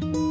Bye.